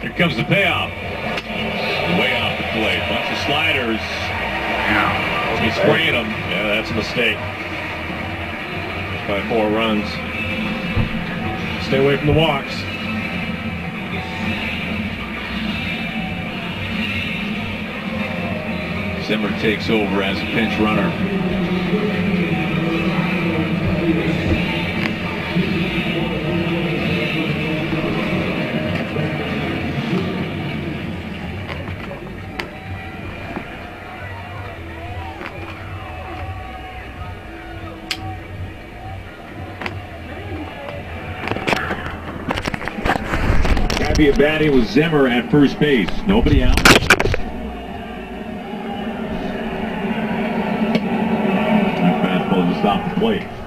Here comes the payoff. Way off the plate. Bunch of sliders. He's spraying them. Yeah, that's a mistake. By four runs. Stay away from the walks. Zimmer takes over as a pinch runner. Happy at batting with Zimmer at first base. Nobody out. That fastball to stop the plate.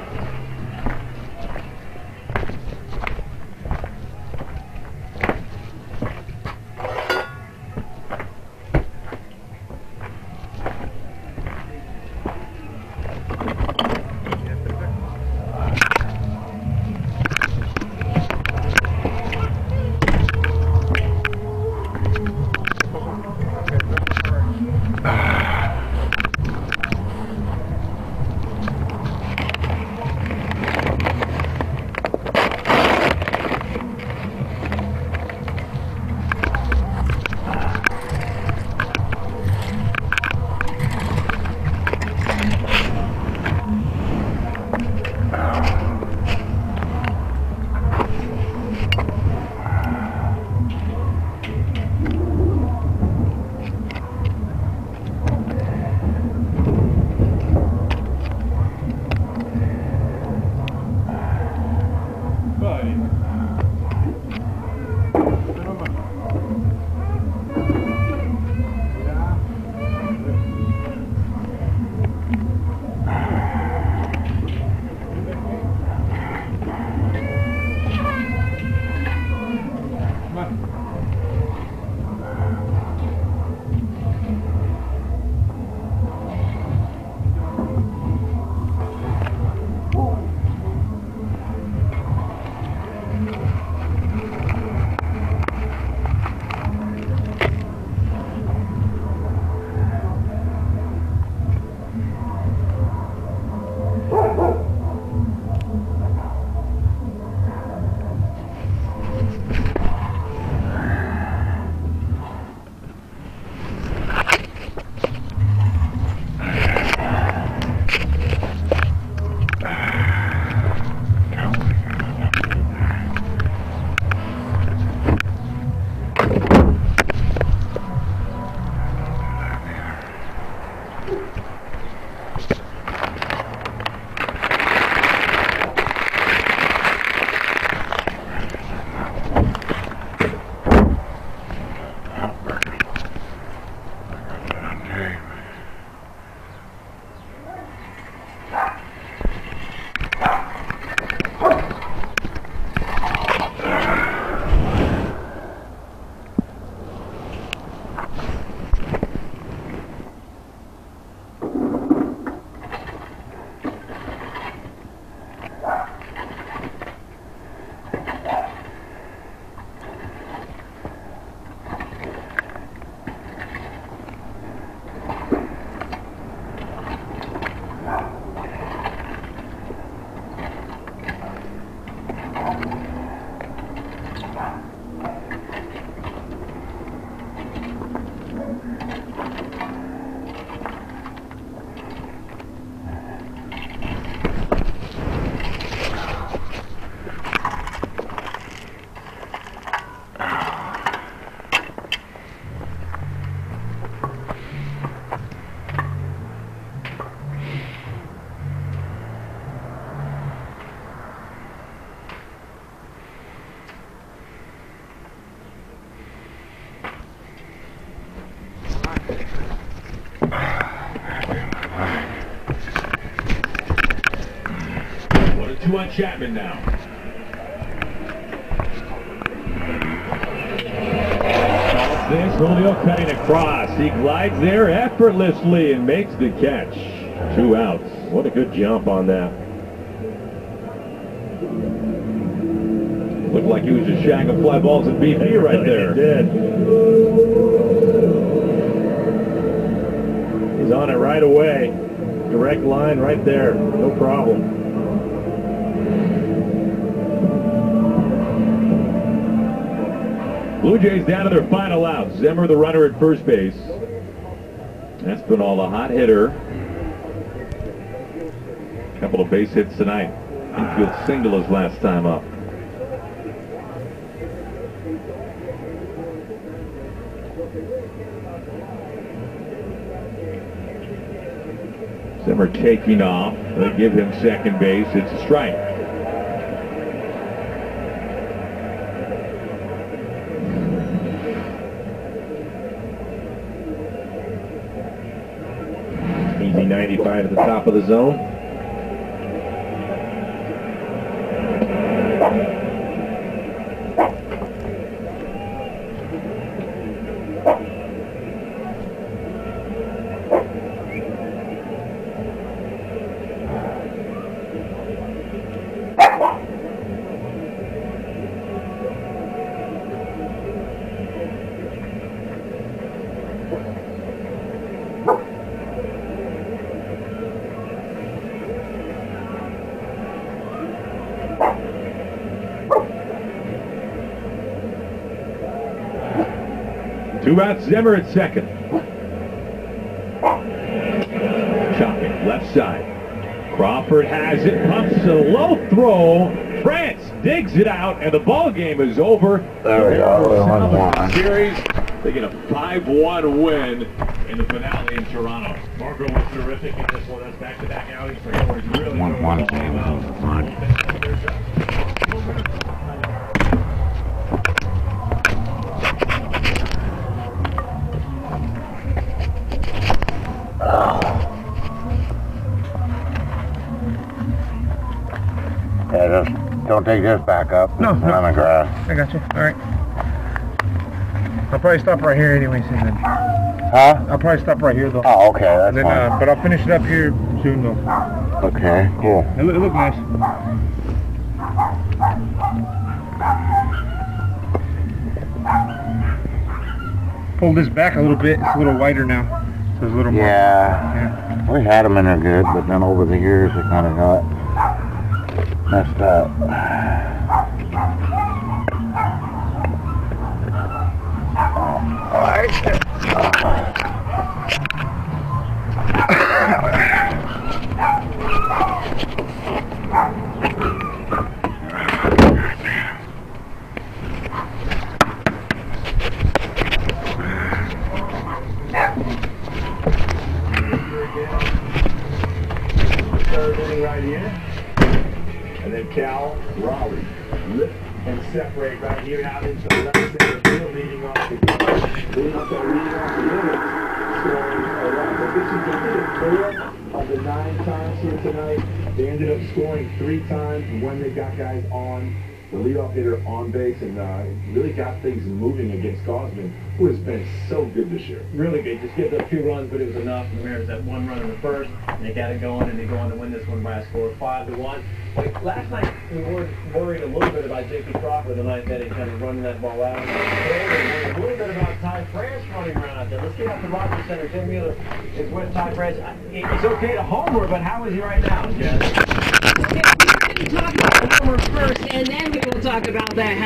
On Chapman now. This Julio cutting across. He glides there effortlessly and makes the catch. Two outs. What a good jump on that. Looked like he was just shagging fly balls at BP right there. He did. He's on it right away. Direct line right there. No problem. Blue Jays down to their final out. Zimmer, the runner at first base. Espinal, the hot hitter. Couple of base hits tonight. Infield single his last time up. Zimmer taking off. They give him second base. It's a strike. Easy 95 at the top of the zone. Two outs, Zimmer at second. Chopping left side. Crawford has it, pumps a low throw. France digs it out, and the ball game is over. There we go, one, one. Series, they get a 5-1 win in the finale in Toronto. Marco was terrific in this one. That's back-to-back outings for him. really One- one game well. Don't take this back up. No, no. on the grass. I got you. All right. I'll probably stop right here anyways, and then Huh? I'll probably stop right here though. Oh, okay, that's and then, fine. uh, but I'll finish it up here soon though. okay, cool. It, look, it nice. Pull this back a little bit. It's a little wider now, so it's a little more. Yeah, Yeah. we had them in there good, but then over the years it kind of got messed up. Right here. And then Cal Raleigh lift and separate right here out into the left center field, leading off the leading off the leading off the inning, scoring a run. But this is the four of the nine times here tonight. They ended up scoring three times when they got guys on the leadoff hitter on base and uh, really got things moving against Gausman, who has been so good this year. really good. Just give up two runs, but it was enough. The Mariners had one run in the first, and they got it going, and they go on to win this one by a score of five to one. Like, last night, we were worried a little bit about J.P. Crawford the night that he kind of running that ball out. And a little bit about Ty France running around out there. Let's get out to Rogers Center. Jen Mueller is with Ty France. I- It's okay to homer, but how is he right now, Jess? We're going to talk about homer first, and then we will talk about that.